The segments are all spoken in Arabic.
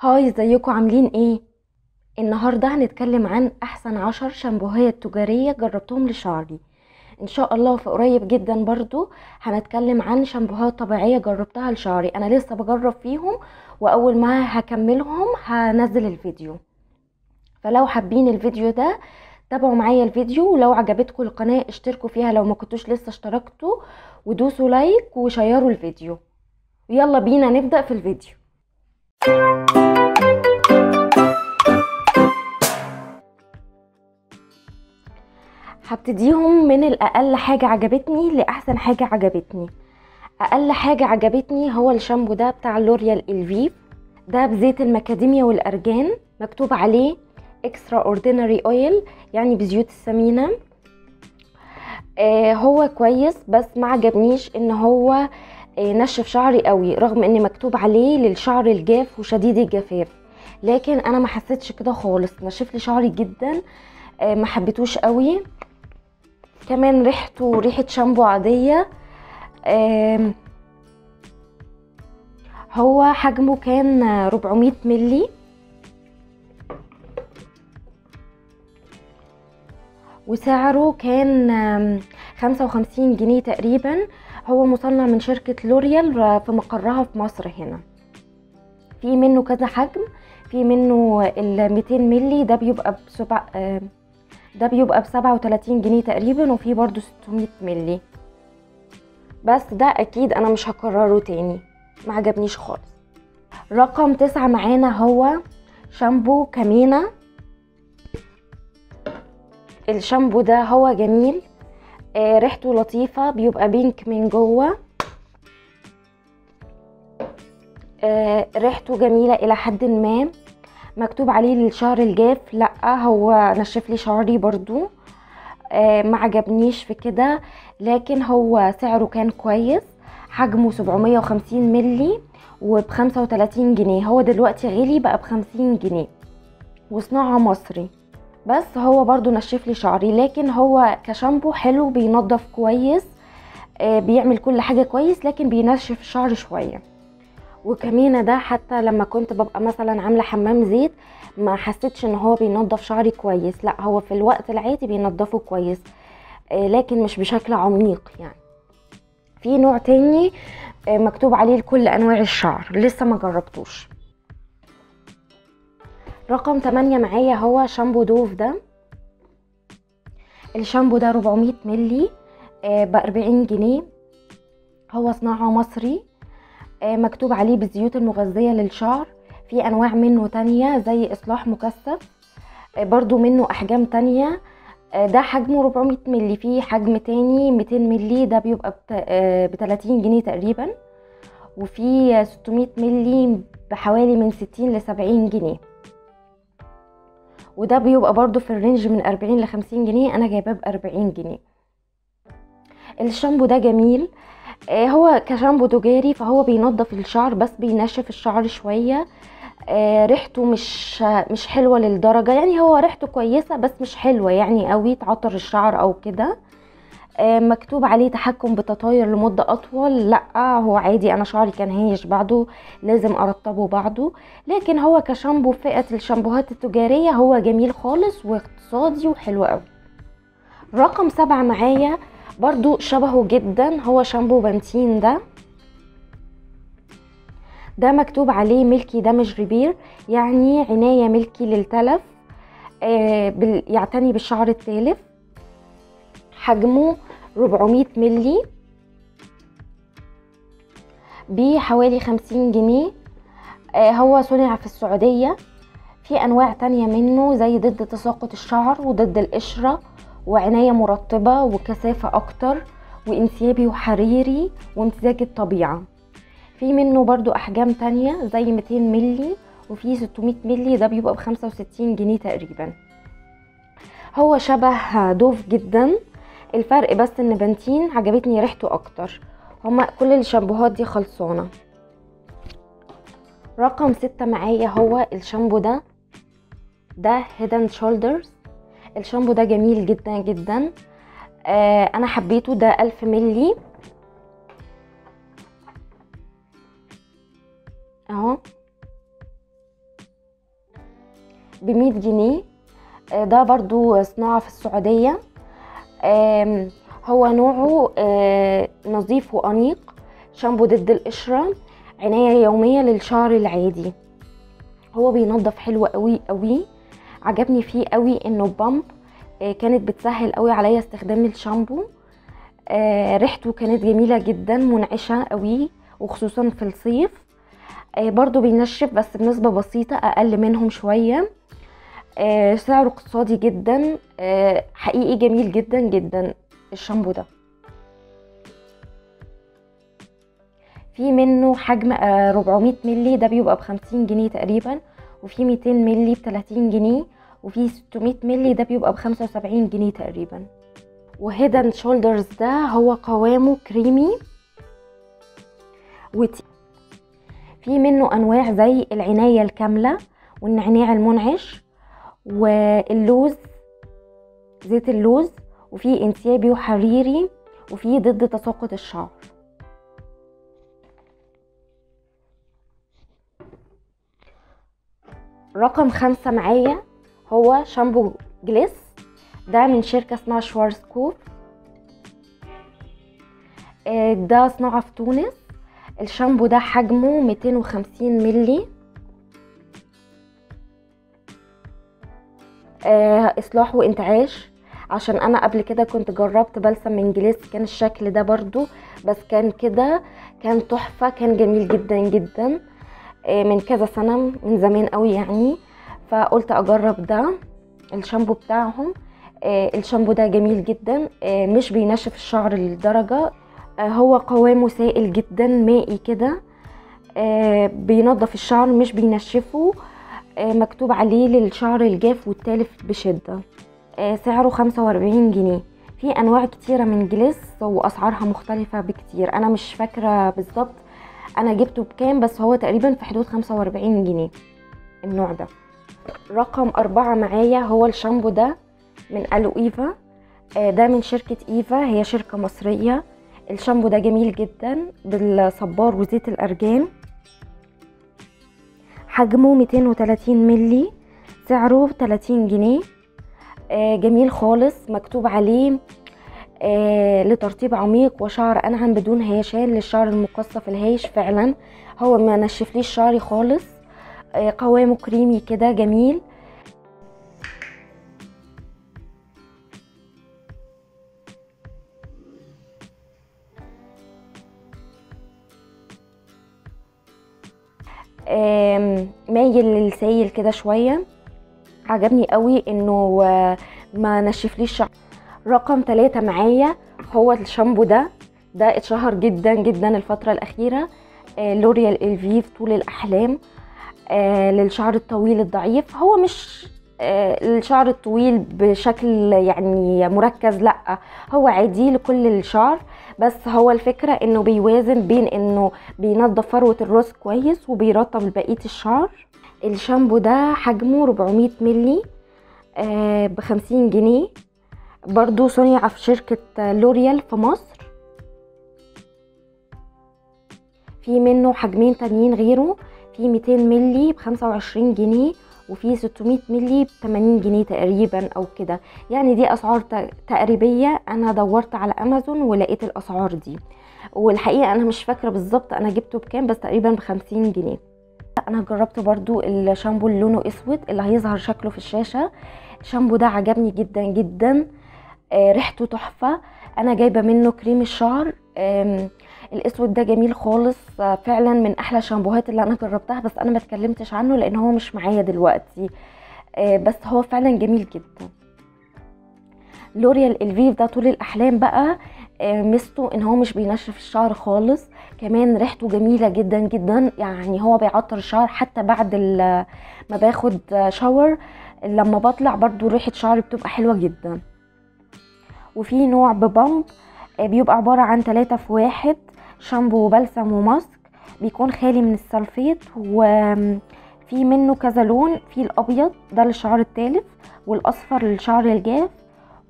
هاي ازيكم؟ عاملين إيه؟ النهارده هنتكلم عن أحسن عشر شامبوهات تجارية جربتهم لشعري. إن شاء الله في قريب جدا برضو هنتكلم عن شامبوهات طبيعية جربتها لشعري. أنا لسه بجرب فيهم وأول ما هكملهم هنزل الفيديو. فلو حابين الفيديو ده تابعوا معايا الفيديو ولو عجبتكم القناة اشتركوا فيها لو ما كنتوش لسه اشتركتوا ودوسوا لايك وشيروا الفيديو. يلا بينا نبدأ في الفيديو. هابتديهم من الأقل حاجة عجبتني لأحسن حاجة عجبتني. أقل حاجة عجبتني هو الشامبو ده بتاع لوريال إلفيف. ده بزيت الماكاديميا والأرجان مكتوب عليه extraordinary oil يعني بزيوت السمينة. آه هو كويس بس ما عجبنيش إن هو آه نشف شعري قوي رغم إن مكتوب عليه للشعر الجاف وشديد الجفاف. لكن أنا ما حسيتش كده خالص نشف لي شعري جدا. آه ما حبيتوش قوي. كمان ريحته ريحه شامبو عادية. هو حجمه كان 400 ملي وسعره كان خمسة وخمسين جنيه تقريبا. هو مصنع من شركة لوريال في مقرها في مصر هنا. في منه كذا حجم في منه ال 200 ملي ده بيبقى بسبع ده بيبقى بسبعة وتلاتين جنيه تقريبا وفي برضو 600 ملي بس ده أكيد أنا مش هكرره تاني. ما عجبنيش خالص. رقم تسعة معانا هو شامبو كامينا الشامبو ده هو جميل. آه ريحته لطيفة بيبقى بينك من جوه. آه ريحته جميلة إلى حد ما. مكتوب عليه للشعر الجاف. لأ هو نشف لي شعري برضو. آه ما عجبنيش في كده لكن هو سعره كان كويس. حجمه 750 ملي وب 35 جنيه. هو دلوقتي غالي بقى ب 50 جنيه. وصناعة مصري. بس هو برضو نشف لي شعري لكن هو كشامبو حلو بينظف كويس آه بيعمل كل حاجة كويس لكن بينشف الشعر شوية. وكمينة ده حتى لما كنت ببقى مثلا عاملة حمام زيت ما حسيتش إن هو بينظف شعري كويس. لا هو في الوقت العادي بينظفه كويس آه لكن مش بشكل عميق يعني. في نوع تاني آه مكتوب عليه لكل أنواع الشعر لسه ما جربتوش. رقم 8 معايا هو شامبو دوف ده. الشامبو ده 400 ملي ب 40 جنيه. هو صناعة مصري. مكتوب عليه بالزيوت المغذية للشعر. في أنواع منه تانية زي إصلاح مكثف برضو منه أحجام تانية. ده حجمه 400 ملي في حجم تاني 200 ملي ده بيبقى ب 30 جنيه تقريبا. وفي 600 ملي بحوالي من 60 ل 70 جنيه. وده بيبقى برضو في الرينج من 40 ل 50 جنيه أنا جايباه ب 40 جنيه. الشامبو ده جميل. آه هو كشامبو تجاري فهو بينظف الشعر بس بينشف الشعر شوية. آه ريحته مش مش حلوة للدرجة. يعني هو ريحته كويسة بس مش حلوة يعني قوي تعطر الشعر أو كده. آه مكتوب عليه تحكم بتطاير لمدة أطول. لأ هو عادي أنا شعري كان هيش بعده لازم أرطبه بعده. لكن هو كشامبو فئة الشامبوهات التجارية هو جميل خالص واقتصادي وحلو قوي. رقم سبعة معايا برضو شبهه جدا هو شامبو بنتين ده. ده مكتوب عليه ملكي دامج ريبير يعني عناية ملكي للتلف آه يعتني بالشعر التالف. حجمه 400 ملي بحوالي 50 جنيه. آه هو صنع في السعودية. في أنواع تانية منه زي ضد تساقط الشعر وضد القشرة. وعناية مرطبة وكثافة أكتر وإنسيابي وحريري وامتزاج الطبيعة. في منه برضو أحجام تانية زي 200 ملي وفي 600 ملي ده بيبقى ب 65 جنيه تقريبا. هو شبه دوف جدا. الفرق بس إن بنتين عجبتني ريحته أكتر. هما كل الشامبوهات دي خلصانة. رقم ستة معايا هو الشامبو ده. ده هيدن شولدرز الشامبو ده جميل جدا جدا. آه أنا حبيته ده ألف ملي أهو. بمية جنيه. آه، ده برضو صناعة في السعودية. آم، هو نوعه آه، نظيف وأنيق. شامبو ضد القشرة. عناية يومية للشعر العادي. هو بينظف حلو قوي قوي. عجبني فيه قوي انه بامب آه، كانت بتسهل قوي عليا استخدام الشامبو. آه، ريحته كانت جميلة جدا منعشة قوي وخصوصا في الصيف. آه، برضو بينشف بس بنسبة بسيطة أقل منهم شوية. آه، سعره اقتصادي جدا. حقيقي جميل جدا جدا الشامبو ده. في منه حجم آه، 400 ملي ده بيبقى بخمسين جنيه تقريبا وفي 200 ملي بتلاتين جنيه. وفي 600 ملي ده بيبقى بخمسة وسبعين جنيه تقريبا. وهيدن شولدرز ده هو قوامه كريمي. وتي في منه أنواع زي العناية الكاملة والنعناع المنعش واللوز زيت اللوز. وفي انسيابي وحريري. وفي ضد تساقط الشعر. رقم خمسة معايا. هو شامبو جليس. ده من شركة اسمها شوارزكوف آه، ده صناعة في تونس. الشامبو ده حجمه 250 ملي آه، إصلاح وإنتعاش. عشان أنا قبل كده كنت جربت بلسم من جليس كان الشكل ده برضو بس كان كده كان تحفة كان جميل جدا جدا. آه، من كذا سنة من زمان قوي يعني. فقلت أجرب ده. الشامبو بتاعهم آه، الشامبو ده جميل جدا آه، مش بينشف الشعر للدرجة آه، هو قوامه سائل جدا مائي كده بينظف الشعر مش بينشفه مكتوب عليه للشعر الجاف والتالف بشدة سعره 45 جنيه. في أنواع كتيرة من جليس وأسعارها مختلفة بكتير. أنا مش فاكرة بالظبط أنا جبته بكام بس هو تقريبا في حدود 45 جنيه النوع ده. رقم أربعة معايا هو الشامبو ده من ألو إيفا. آه، ده من شركة إيفا هي شركة مصرية. الشامبو ده جميل جدا بالصبار وزيت الأرجان. حجمه 230 ملي سعره 30 جنيه. آه، جميل خالص مكتوب عليه آه، لترطيب عميق وشعر أنعم بدون هيشان للشعر المقصف الهايش. فعلا هو ما نشفليش شعري خالص. قوامه كريمي كده جميل. مايل للسايل كده شوية. عجبني قوي إنه آه، ما نشفليش شعر رقم ثلاثة معايا هو الشامبو ده. ده اتشهر جدا جدا الفترة الأخيرة. آه، لوريال الفيف طول الأحلام. للشعر الطويل الضعيف. هو مش آه، الشعر الطويل بشكل يعني مركز لأ هو عادي لكل الشعر. بس هو الفكرة إنه بيوازن بين إنه بينظف فروة الراس كويس وبيرطب بقية الشعر. الشامبو ده حجمه 400 ملي ب 50 جنيه. برضو صنع في شركة لوريال في مصر. في منه حجمين تانيين غيره. في 200 ملي ب 25 جنيه وفي 600 ملي ب 80 جنيه تقريبا أو كده. يعني دي أسعار تقريبية. أنا دورت على أمازون ولقيت الأسعار دي. والحقيقة أنا مش فاكرة بالظبط أنا جبته بكام بس تقريبا ب 50 جنيه. أنا جربت برضو الشامبو اللي لونه أسود اللي هيظهر شكله في الشاشة. الشامبو ده عجبني جدا جدا. آه، ريحته تحفة. أنا جايبة منه كريم الشعر. الأسود ده جميل خالص فعلا من أحلى الشامبوهات اللي أنا جربتها بس أنا ما اتكلمتش عنه لأن هو مش معايا دلوقتي. آه، بس هو فعلا جميل جدا. لوريال الفيف ده طول الأحلام بقى آه، ميزته إن هو مش بينشف الشعر خالص كمان ريحته جميلة جدا جدا يعني هو بيعطر الشعر حتى بعد ما باخد شاور لما بطلع برضو ريحة شعري بتبقى حلوة جدا. وفي نوع ببامب آه، بيبقى عبارة عن ثلاثة في واحد شامبو وبلسم وماسك بيكون خالي من السلفيت وفي منه كذا لون في الأبيض ده للشعر التالف والأصفر للشعر الجاف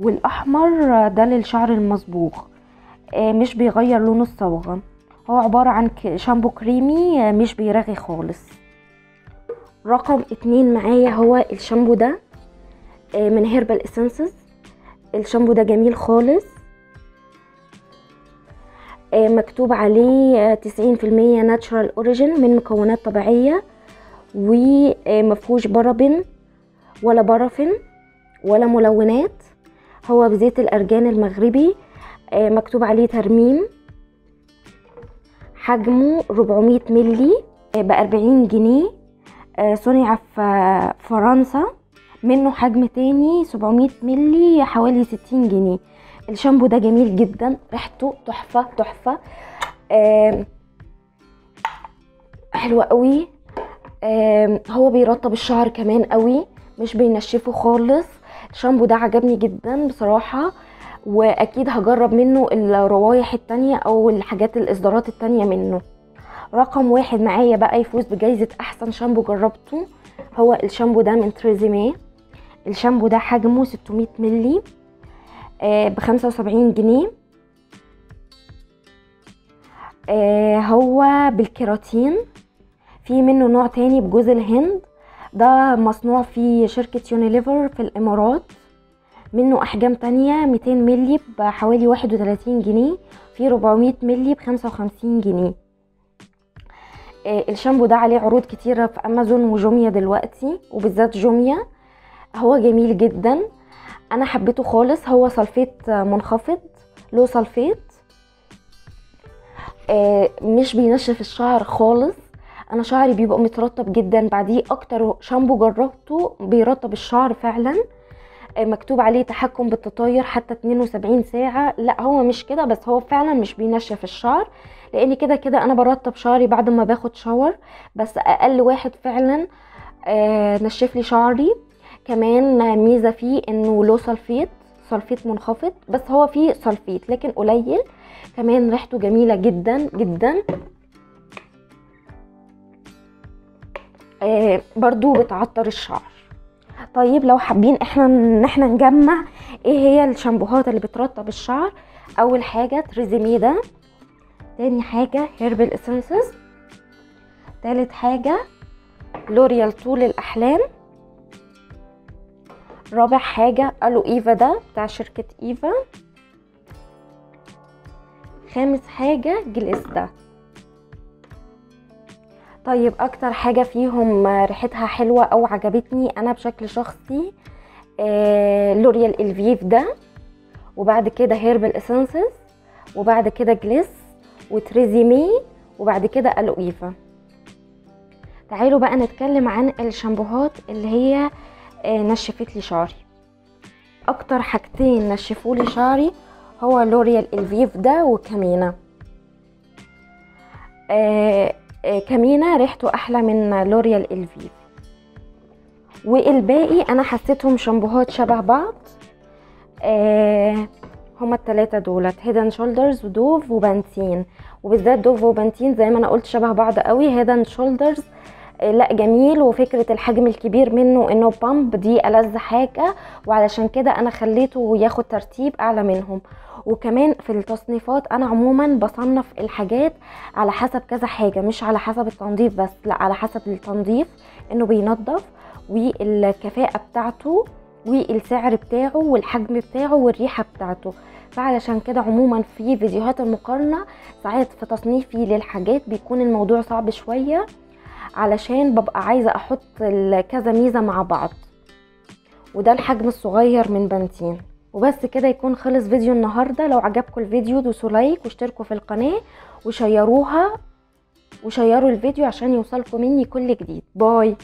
والأحمر ده للشعر المصبوغ. آه، مش بيغير لون الصبغه هو عبارة عن شامبو كريمي آه، مش بيرغي خالص. رقم اتنين معايا هو الشامبو ده آه، من هيربال اسنسز الشامبو ده جميل خالص. مكتوب عليه تسعين في المية natural origin من مكونات طبيعية ومفهوش parabens ولا برفن ولا ملونات. هو بزيت الأرجان المغربي آه، مكتوب عليه ترميم حجمه 400 ملي ب 40 جنيه آه، صنع في فرنسا. منه حجم تاني 700 ملي حوالي 60 جنيه. الشامبو ده جميل جدا ريحته تحفة تحفة. حلوة قوي. هو بيرطب الشعر كمان قوي مش بينشفه خالص. الشامبو ده عجبني جدا بصراحة وأكيد هجرب منه الروايح التانية أو الحاجات الإصدارات التانية منه. رقم واحد معايا بقى يفوز بجايزة أحسن شامبو جربته هو الشامبو ده من تريزيميه. الشامبو ده حجمه 600 ملي ب 75 جنيه. آه، هو بالكيراتين في منه نوع تاني بجوز الهند. ده مصنوع في شركة يونيليفر في الإمارات. منه أحجام تانية 200 ملي بحوالي 31 جنيه. في 400 ملي ب 55 جنيه. آه، الشامبو ده عليه عروض كتيرة في أمازون وجوميا دلوقتي وبالذات جوميا. هو جميل جدا. أنا حبيته خالص. هو سلفيت منخفض له سلفيت. آه، مش بينشف الشعر خالص. أنا شعري بيبقى مترطب جدا. بعديه أكتر شامبو جربته بيرطب الشعر فعلا. آه، مكتوب عليه تحكم بالتطاير حتى 72 ساعة. لا هو مش كده بس هو فعلا مش بينشف الشعر. لأن كده كده أنا برطب شعري بعد ما باخد شاور بس أقل واحد فعلا آه، نشف لي شعري. كمان ميزة فيه إنه له سلفيت sulfate منخفض بس هو فيه sulfate لكن قليل. كمان ريحته جميلة جدا جدا. آه برضو بتعطر الشعر. طيب لو حابين إحنا ان إحنا نجمع إيه هي الشامبوهات اللي بترطب الشعر؟ أول حاجة تريزيمي ده. تاني حاجة هيربل اسنسز تالت حاجة لوريال طول الأحلام. رابع حاجة ألو إيفا ده بتاع شركة إيفا. خامس حاجة جليس ده طيب أكتر حاجة فيهم ريحتها حلوة أو عجبتني أنا بشكل شخصي آه لوريال إلفيف ده وبعد كده هيربل اسنسز وبعد كده جليس وتريزيمي وبعد كده ألو إيفا. تعالوا بقى نتكلم عن الشامبوهات اللي هي نشفت لي شعري. أكتر حاجتين نشفوا لي شعري هو لوريال الفيف ده وكامينا آه آه كامينا ريحته أحلى من لوريال الفيف والباقي أنا حسيتهم شامبوهات شبه بعض. آه هما التلاتة دولت هيدن شولدرز ودوف وبانتين وبالذات دوف وبانتين زي ما أنا قلت شبه بعض قوي هيدن شولدرز آه، لا جميل. وفكرة الحجم الكبير منه إنه بامب دي ألذ حاجة. وعلشان كده أنا خليته ياخد ترتيب أعلى منهم. وكمان في التصنيفات أنا عموما بصنف الحاجات على حسب كذا حاجة مش على حسب التنظيف بس لا على حسب التنظيف إنه بينظف والكفاءة بتاعته والسعر بتاعه والحجم بتاعه والريحة بتاعته. فعلشان كده عموما في فيديوهات المقارنة ساعات في تصنيفي للحاجات بيكون الموضوع صعب شوية. علشان ببقى عايزة أحط كذا ميزة مع بعض. وده الحجم الصغير من بانتين وبس كده يكون خلص فيديو النهاردة. لو عجبكم الفيديو دوسوا لايك واشتركوا في القناة وشيروها وشيروا الفيديو عشان يوصلكم مني كل جديد. باي.